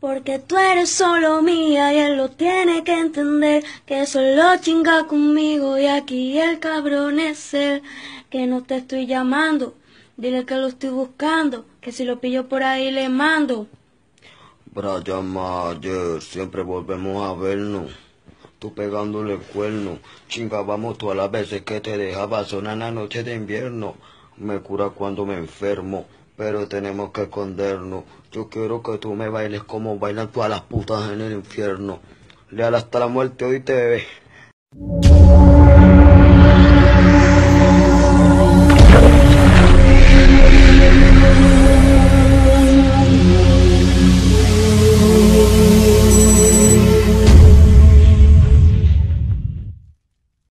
Porque tú eres solo mía y él lo tiene que entender Que solo chinga conmigo y aquí el cabrón es él Que no te estoy llamando, dile que lo estoy buscando Que si lo pillo por ahí le mando. Brian Mayer, siempre volvemos a vernos. Tú pegándole el cuerno, chingábamos todas las veces que te dejaba sonar en la noche de invierno. Me cura cuando me enfermo pero tenemos que escondernos. Yo quiero que tú me bailes como bailan todas las putas en el infierno. Leal hasta la muerte, hoy te ve.